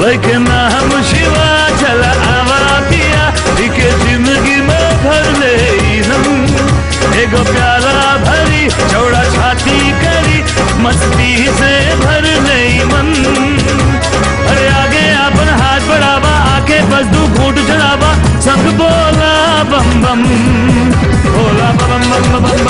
वैके नाम शिवा चला आवा पिया इके ज़िंदगी में भर ले हम। एगो प्याला भरी, चौड़ा छाती करी, मस्ती से भर ले मन। अरे आगे अपन हाथ बढ़ावा, आके बस दू घूट चढ़ावा, संग बोला बम बम भोला बम बम बम।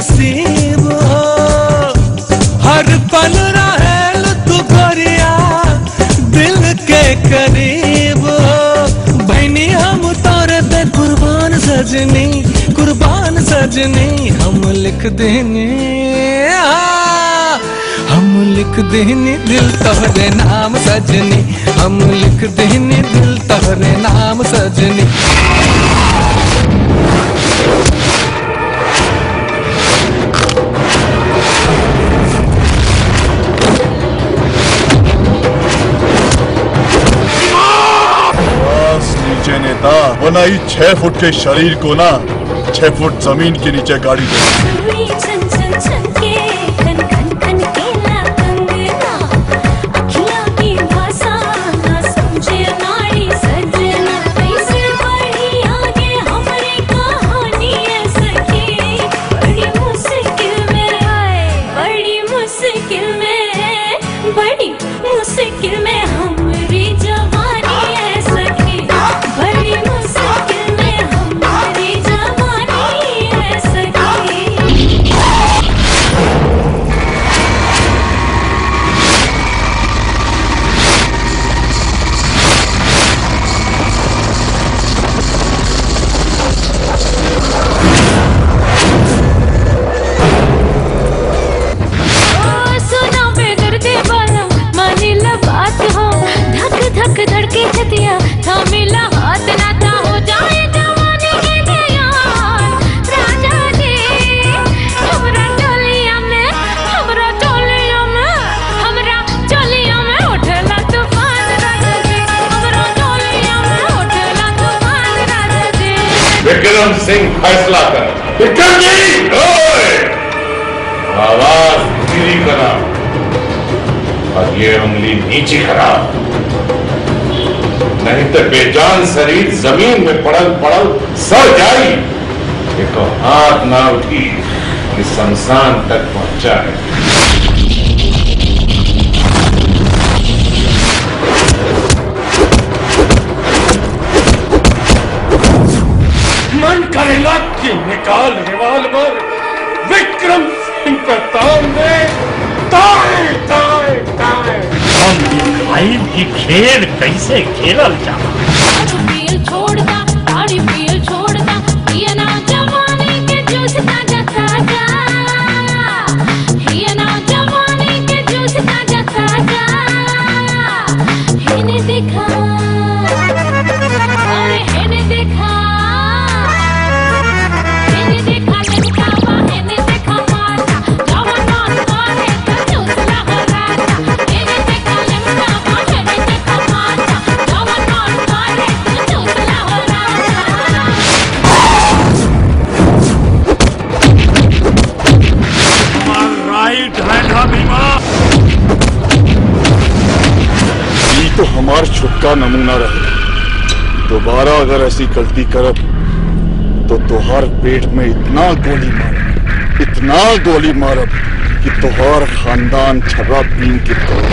नसीब हो। हर पल रहेल तू गोरिया, दिल के करीब हो। बहनी, हम तोरे पे कुर्बान सजनी कुर्बान सजनी, हम लिख देने। हम लिख देने दिल तोहरे नाम सजनी, हम लिख देने दिल तोहरे नाम सजनी। नेता वरना ही छह फुट के शरीर को ना, छह फुट ज़मीन के नीचे गाड़ी दे विक्रम सिंह फैसला कर। विक्रम जी! आवाज़ धीरी करा। और ये उंगली नीचे करा। नहीं तो बेजान शरीर ज़मीन में पड़ल पड़ल सड़ जाई। एक हाथ ना उठी कि शमशान तक पहुँचा है। निकाल रिवाल्वर। विक्रम सिंह पर तान दे ताए ताए ताए। हम दिखाई भी खेल कैसे खेलल जा। पील हमार छुटका नमूना रहे। दोबारा अगर ऐसी गलती करब तो तुहार पेट में इतना गोली मार, इतना गोली मारब कि तुहार खानदान छर्रा पीन के तोड़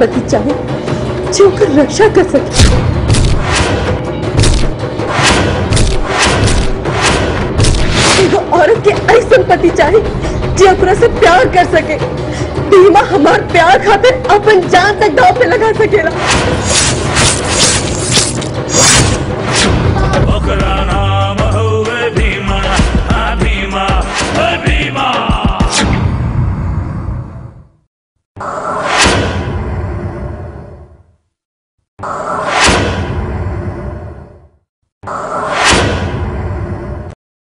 पति चाहे, जो कर रक्षा कर सके। औरत के ऐसा पति चाहे, जो अपना से प्यार कर सके। बीमा हमार प्यार खातिर अपन जान